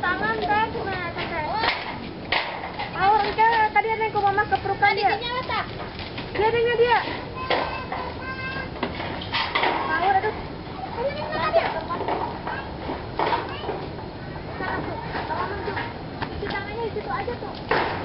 tangan dah cuma kakak. Oh, tadi ada yang ke mama keperukan dia. Dia dengar dia. Ada dia. Tangannya di situ aja tuh.